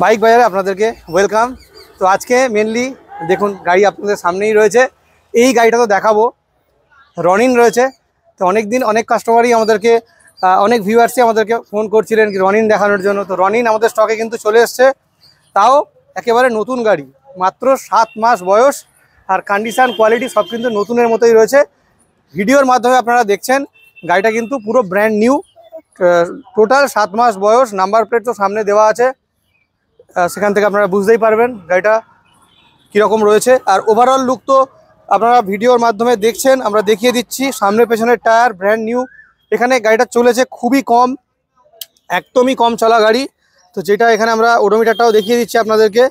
Bike বাজারে আপনাদেরকে welcome তো আজকে মেনলি দেখুন, গাড়ি আপনাদের সামনেই রয়েছে। এই গাড়িটা তো দেখাবো। রনিন রয়েছে। তো অনেক দিন অনেক কাস্টমারই আমাদেরকে অনেক ভিউয়ার্সই আমাদেরকে ফোন করছিলেন রনিন দেখানোর জন্য। তো রনিন আমাদের স্টকে কিন্তু চলে এসছে। তাও একেবারে নতুন গাড়ি, মাত্র সাত মাস বয়স। আর কন্ডিশান কোয়ালিটি সব কিন্তু নতুনের মতোই রয়েছে। ভিডিওর মাধ্যমে আপনারা দেখছেন, গাড়িটা কিন্তু পুরো ব্র্যান্ড নিউ টোটাল সাত মাস বয়স নাম্বার প্লেট তো সামনে দেওয়া আছে। সেখান থেকে আপনারা বুঝতেই পারবেন গাড়িটা কীরকম রয়েছে। আর ওভারঅল লুক তো আপনারা ভিডিওর মাধ্যমে দেখছেন, আমরা দেখিয়ে দিচ্ছি। সামনে পেছনের টায়ার ব্র্যান্ড নিউ এখানে গাড়িটা চলেছে খুবই কম, একদমই কম চলা গাড়ি। তো যেটা এখানে আমরা ওডোমিটারটাও দেখিয়ে দিচ্ছি আপনাদেরকে।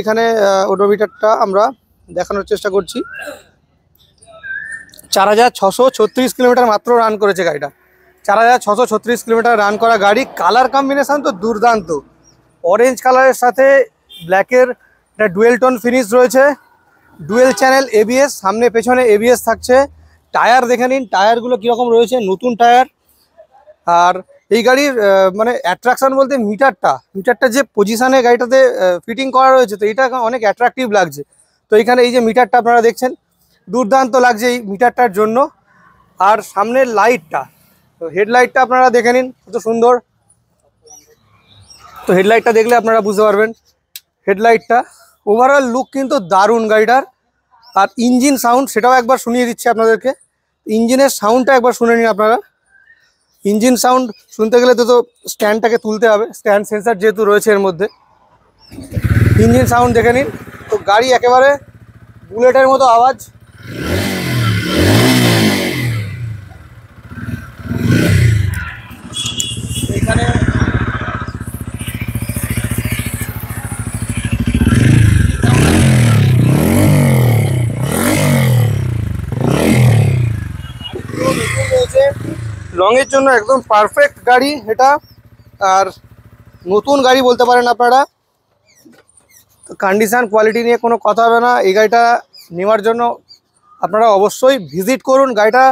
এখানে ওডোমিটারটা আমরা দেখানোর চেষ্টা করছি। চার হাজার ছশো ছত্রিশ কিলোমিটার মাত্র রান করেছে গাড়িটা। চার হাজার ছশো ছত্রিশ কিলোমিটার রান করা গাড়ি। কালার কম্বিনেশান তো দুর্দান্ত। অরেঞ্জ কালারের সাথে ব্ল্যাকের একটা ডুয়েল টোন ফিনিশ রয়েছে। ডুয়েল চ্যানেল এবিএস সামনে পেছনে এবিএস থাকছে। টায়ার দেখে নিন টায়ারগুলো কীরকম রয়েছে, নতুন টায়ার আর এই গাড়ির মানে অ্যাট্রাকশন বলতে মিটারটা মিটারটা যে পজিশানে গাড়িটাতে ফিটিং করা রয়েছে, তো এটা অনেক অ্যাট্রাকটিভ লাগছে। তো এখানে এই যে মিটারটা আপনারা দেখছেন, দুর্দান্ত লাগছে এই মিটারটার জন্য। আর সামনের লাইটটা তো হেডলাইটটা আপনারা দেখে নিন, কত সুন্দর। তো হেডলাইটটা দেখলে আপনারা বুঝতে পারবেন। হেডলাইটটা ওভারঅল লুক কিন্তু দারুণ গাড়িটার। আর ইঞ্জিন সাউন্ড সেটাও একবার শুনিয়ে দিচ্ছি আপনাদেরকে। ইঞ্জিনের সাউন্ডটা একবার শুনে নিন আপনারা। ইঞ্জিন সাউন্ড শুনতে গেলে তো তো স্ট্যান্ডটাকে তুলতে হবে। স্ট্যান্ড সেন্সার যেহেতু রয়েছে এর মধ্যে। ইঞ্জিন সাউন্ড দেখে নিন। তো গাড়ি একেবারে বুলেটের মতো আওয়াজ। এখানে লংয়ের জন্য একদম পারফেক্ট গাড়ি এটা। আর নতুন গাড়ি বলতে পারেন আপনারা। কন্ডিশন কোয়ালিটি নিয়ে কোনো কথা হবে না। এই গাড়িটা নেওয়ার জন্য আপনারা অবশ্যই ভিজিট করুন। গাড়িটা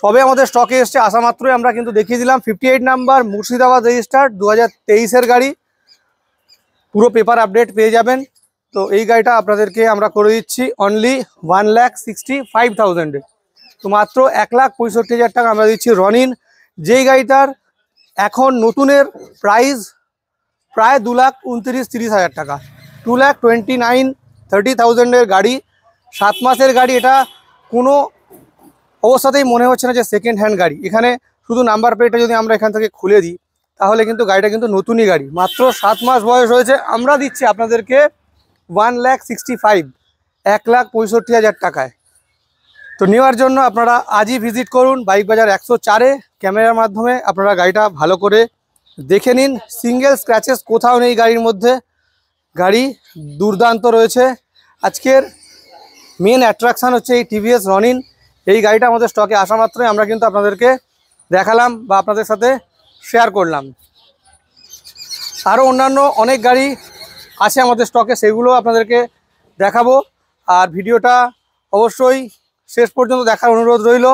সবে আমাদের স্টকে এসছে। আসা মাত্রই আমরা কিন্তু দেখিয়ে দিলাম। Fifty eight number Murshidabad register দু হাজার গাড়ি। পুরো পেপার আপডেট পেয়ে যাবেন। তো এই গাড়িটা আপনাদেরকে আমরা করে দিচ্ছি। Only one lakh sixty five থাউজেন্ডে তো মাত্র এক লাখ পঁয়ষট্টি হাজার টাকা আমরা দিচ্ছি রনিন। যেই গাড়িটার এখন নতুনের প্রাইস প্রায় দু লাখ উনত্রিশ তিরিশ হাজার টাকা। Two lakh twenty nine thirty থাউজেন্ডের গাড়ি। সাত মাসের গাড়ি এটা। কোনো অবস্থাতেই মনে হচ্ছে না যে সেকেন্ড হ্যান্ড গাড়ি। এখানে শুধু নাম্বার প্লেটটা যদি আমরা এখান থেকে খুলে দিই, তাহলে কিন্তু গাড়িটা কিন্তু নতুনই গাড়ি। মাত্র সাত মাস বয়স হয়েছে। আমরা দিচ্ছি আপনাদেরকে ওয়ান ল্যাক সিক্সটি ফাইভ এক লাখ পঁয়ষট্টি হাজার টাকায়। তো নেওয়ার জন্য আপনারা আজই ভিজিট করুন বাইক বাজার একশো চারে ক্যামেরার মাধ্যমে আপনারা গাড়িটা ভালো করে দেখে নিন। সিঙ্গেল স্ক্র্যাচেস কোথাও নেই গাড়ির মধ্যে। গাড়ি দুর্দান্ত রয়েছে। আজকের মেন অ্যাট্রাকশান হচ্ছে এই টিভিএস রনিন এই গাড়িটা আমাদের স্টকে আসা মাত্রই আমরা কিন্তু আপনাদেরকে দেখালাম বা আপনাদের সাথে শেয়ার করলাম। আরও অন্যান্য অনেক গাড়ি আছে আমাদের স্টকে সেগুলো আপনাদেরকে দেখাবো। আর ভিডিওটা অবশ্যই শেষ পর্যন্ত দেখার অনুরোধ রইল।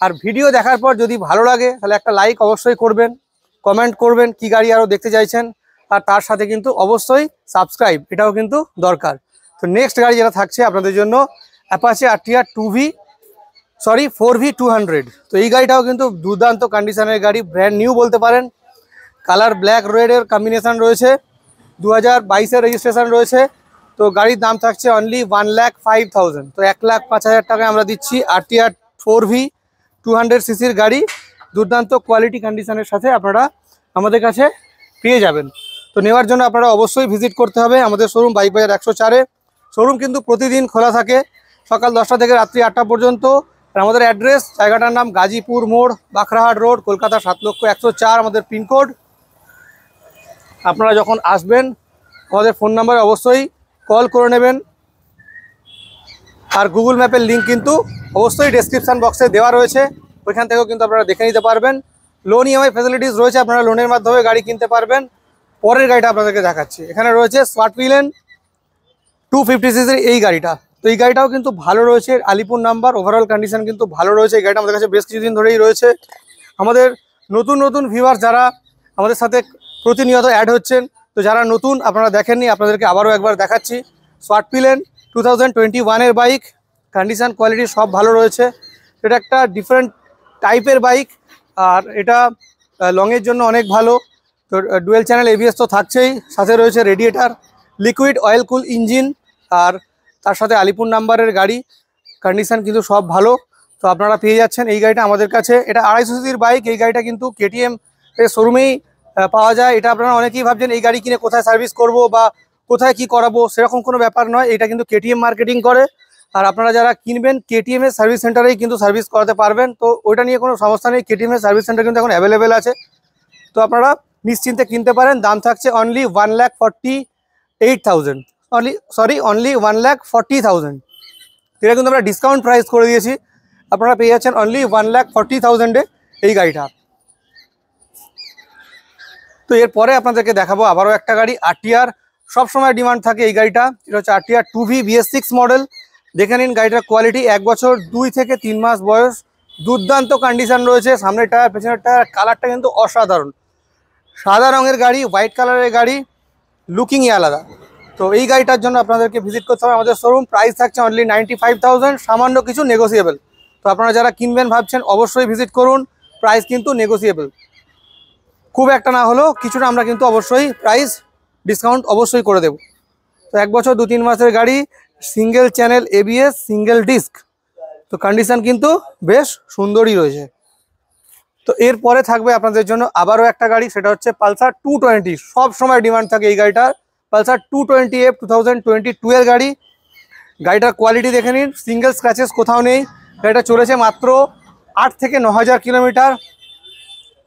আর ভিডিও দেখার পর যদি ভালো লাগে, তাহলে একটা লাইক অবশ্যই করবেন কমেন্ট করবেন কি গাড়ি আরও দেখতে চাইছেন। আর তার সাথে কিন্তু অবশ্যই সাবস্ক্রাইব এটাও কিন্তু দরকার। তো নেক্সট গাড়ি যেটা থাকছে আপনাদের জন্য Apache RTR two V sorry four V two hundred তো এই গাড়িটাও কিন্তু দুর্দান্ত কন্ডিশনের গাড়ি ব্র্যান্ড নিউ বলতে পারেন। কালার ব্ল্যাক রেডের কম্বিনেশন রয়েছে। দু হাজার রেজিস্ট্রেশন রয়েছে। তো গাড়ির দাম থাকছে only one lakh five thousand তো এক লাখ পাঁচ হাজার টাকায় আমরা দিচ্ছি RTR four V two hundred সিসির গাড়ি। দুর্দান্ত কোয়ালিটি কন্ডিশনের সাথে আপনারা আমাদের কাছে পেয়ে যাবেন। তো নেওয়ার জন্য আপনারা অবশ্যই ভিজিট করতে হবে আমাদের শোরুম বাইক বাজার একশো চারে। শোরুম কিন্তু প্রতিদিন খোলা থাকে, সকাল দশটা থেকে রাত্রি আটটা পর্যন্ত। আর আমাদের অ্যাড্রেস জায়গাটার নাম গাজীপুর মোড় বাখরাহাট রোড কলকাতা সাত লক্ষ একশো চার, আমাদের পিনকোড আপনারা যখন আসবেন, আমাদের ফোন নাম্বারে অবশ্যই কল করে নেবেন। আর গুগল ম্যাপের লিঙ্ক কিন্তু অবশ্যই ডেসক্রিপশান বক্সে দেওয়া রয়েছে। ওইখান থেকেও কিন্তু আপনারা দেখে নিতে পারবেন। লোন ইএমআই ফ্যাসিলিটিস রয়েছে, আপনারা লোনের মাধ্যমে গাড়ি কিনতে পারবেন। পরের গাড়িটা আপনাদেরকে দেখাচ্ছি। এখানে রয়েছে স্মার্ট পিলেন টু ফিফটি সিসির এই গাড়িটা। তো এই গাড়িটাও কিন্তু ভালো রয়েছে, আলিপুর নাম্বার ওভারঅল কন্ডিশন কিন্তু ভালো রয়েছে। এই গাড়িটা আমাদের কাছে বেশ কিছুদিন ধরেই রয়েছে। আমাদের নতুন নতুন ভিউয়ার যারা আমাদের সাথে প্রতিনিয়ত অ্যাড হচ্ছেন তো যারা নতুন, আপনারা দেখেননি, আপনাদেরকে আবারও একবার দেখাচ্ছি। স্মার্ট পিলেন টু থাউজেন্ড টোয়েন্টি ওয়ানের বাইক কন্ডিশান কোয়ালিটি সব ভালো রয়েছে। এটা একটা ডিফারেন্ট টাইপের বাইক আর এটা লংয়ের জন্য অনেক ভালো। তো ডুয়েল চ্যানেল এবিএস তো থাকছেই। সাথে রয়েছে radiator liquid oil cool engine আর তার সাথে আলিপুর নাম্বারের গাড়ি। কন্ডিশান কিন্তু সব ভালো। তো আপনারা পেয়ে যাচ্ছেন এই গাড়িটা আমাদের কাছে। এটা আড়াইশো সিসির বাইক এই গাড়িটা কিন্তু কেটিএম এর শোরুমেই পাওয়া যায়। এটা আপনারা অনেকেই ভাবছেন, এই গাড়ি কিনে কোথায় সার্ভিস করব বা কোথায় কি করাবো, সেরকম কোনো ব্যাপার নয়। এটা কিন্তু কেটিএম মার্কেটিং করে। আর আপনারা যারা কিনবেন কেটিএম এর সার্ভিস সেন্টারেই কিন্তু সার্ভিস করাতে পারবেন। তো ওইটা নিয়ে কোনো সমস্যা নেই। কেটিএম এর সার্ভিস সেন্টার কিন্তু এখন অ্যাভেলেবেল আছে। তো আপনারা নিশ্চিন্তে কিনতে পারেন। দাম থাকছে only one lakh forty eight thousand only sorry only one lakh forty thousand এটা কিন্তু আমরা ডিসকাউন্ট প্রাইস করে দিয়েছি। আপনারা পেয়ে যাচ্ছেন অনলি ওয়ান ল্যাক ফর্টি থাউজেন্ডে এই গাড়িটা। তো এরপরে আপনাদেরকে দেখাবো আবারও একটা গাড়ি আরটিআর সবসময় ডিমান্ড থাকে এই গাড়িটা। এটা হচ্ছে RTR two V BS six model দেখে নিন গাড়িটার কোয়ালিটি এক বছর দুই থেকে তিন মাস বয়স। দুর্দান্ত কন্ডিশন রয়েছে। সামনের টায়ার পেছনের টায়ার কালারটা কিন্তু অসাধারণ। সাদা রঙের গাড়ি হোয়াইট কালারের গাড়ি লুকিংই আলাদা। তো এই গাড়িটার জন্য আপনাদেরকে ভিজিট করতে হবে আমাদের শোরুম প্রাইস থাকছে অনলি নাইনটি সামান্য কিছু নেগোসিয়েবল তো আপনারা যারা কিনবেন ভাবছেন, অবশ্যই ভিজিট করুন। প্রাইস কিন্তু নেগোসিয়েবল খুব একটা না হলেও কিছুটা আমরা কিন্তু অবশ্যই প্রাইস ডিসকাউন্ট অবশ্যই করে দেব। তো এক বছর, দু, তিন মাসের গাড়ি single channel ABS single disc তো কন্ডিশান কিন্তু বেশ সুন্দরই রয়েছে। তো এরপরে থাকবে আপনাদের জন্য আবারও একটা গাড়ি, সেটা হচ্ছে পালসার টু টোয়েন্টি সব সময় ডিমান্ড থাকে এই গাড়িটার। Pulsar two twenty F two thousand twenty two এর গাড়ি। গাড়িটার কোয়ালিটি দেখে নিন। সিঙ্গেল স্ক্র্যাচেস কোথাও নেই। গাড়িটা চলেছে মাত্র আট থেকে ন হাজার কিলোমিটার।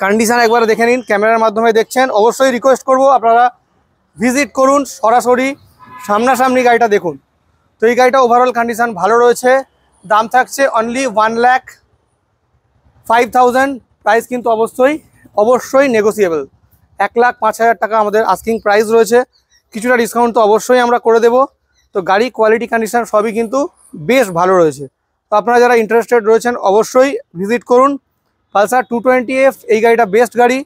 কন্ডিশান একবার দেখে নিন, ক্যামেরার মাধ্যমে দেখছেন। অবশ্যই রিকোয়েস্ট করব, আপনারা ভিজিট করুন, সরাসরি সামনাসামনি গাড়িটা দেখুন। তো এই গাড়িটা ওভারঅল কন্ডিশান ভালো রয়েছে, দাম থাকছে only one lakh five thousand price কিন্তু অবশ্যই অবশ্যই নেগোসিয়েবল এক লাখ পাঁচ হাজার টাকা আমাদের আস্কিং প্রাইস রয়েছে। কিছুটা ডিসকাউন্ট তো অবশ্যই আমরা করে দেব। তো গাড়ি কোয়ালিটি কন্ডিশান সবই কিন্তু বেশ ভালো রয়েছে। তো আপনারা যারা ইন্টারেস্টেড রয়েছেন, অবশ্যই ভিজিট করুন। পালসার টু টোয়েন্টি এফ এই গাড়িটা বেস্ট গাড়ি।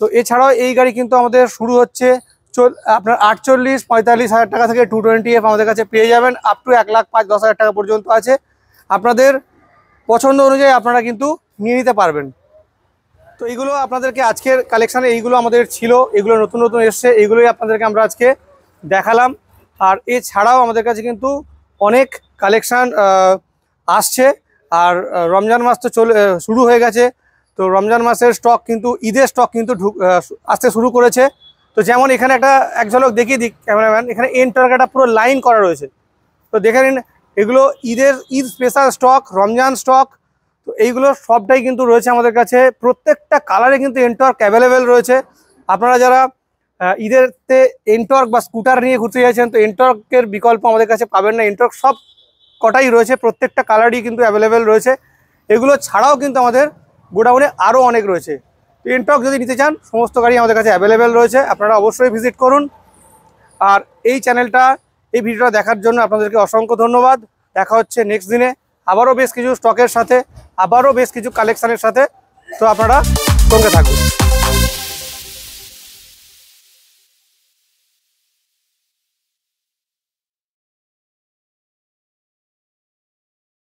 তো এছাড়াও এই গাড়ি কিন্তু আমাদের শুরু হচ্ছে আপনার আটচল্লিশ, পঁয়তাল্লিশ হাজার টাকা থেকে টু টোয়েন্টি এফ আমাদের কাছে পেয়ে যাবেন। আপ টু এক লাখ পাঁচ, দশ হাজার টাকা পর্যন্ত আছে। আপনাদের পছন্দ অনুযায়ী আপনারা কিন্তু নিয়ে নিতে পারবেন। তো এইগুলো আপনাদেরকে আজকের কালেকশানে এইগুলো আমাদের ছিল। এগুলো নতুন নতুন এসছে। এইগুলোই আপনাদেরকে আমরা আজকে দেখালাম। আর এছাড়াও আমাদের কাছে কিন্তু অনেক কালেকশান আসছে। আর রমজান মাস তো চলে শুরু হয়ে গেছে। তো রমজান মাসের স্টক কিন্তু, ঈদের স্টক কিন্তু ঢুক আসতে শুরু করেছে। তো যেমন এখানে একটা, এক ঝলক দেখিয়ে দিক ক্যামেরাম্যান এখানে এন টার্গেটটা পুরো লাইন করা রয়েছে। তো দেখে নিন, এগুলো ঈদের, Eid special stock Ramzan stock তো এইগুলো সবটাই কিন্তু রয়েছে আমাদের কাছে। প্রত্যেকটা কালারে কিন্তু এনটর্ক অ্যাভেলেবেল রয়েছে। আপনারা যারা ঈদেরতে এনটর্ক বা স্কুটার নিয়ে ঘুরতে চাইছেন তো এনটর্কের বিকল্প আমাদের কাছে পাবেন না। এনটর্ক সব কটাই রয়েছে, প্রত্যেকটা কালারই কিন্তু অ্যাভেলেবেল রয়েছে। এগুলো ছাড়াও কিন্তু আমাদের গোডাউনে আরও অনেক রয়েছে। এনটর্ক যদি নিতে চান, সমস্ত গাড়ি আমাদের কাছে অ্যাভেলেবেল রয়েছে। আপনারা অবশ্যই ভিজিট করুন। আর এই চ্যানেলটা এই ভিডিওটা দেখার জন্য আপনাদেরকে অসংখ্য ধন্যবাদ। দেখা হচ্ছে নেক্সট দিনে। আবারও বেশ কিছু স্টকের সাথে, আবারও বেশ কিছু কালেকশানের সাথে। তো আপনারা সঙ্গে থাকুন।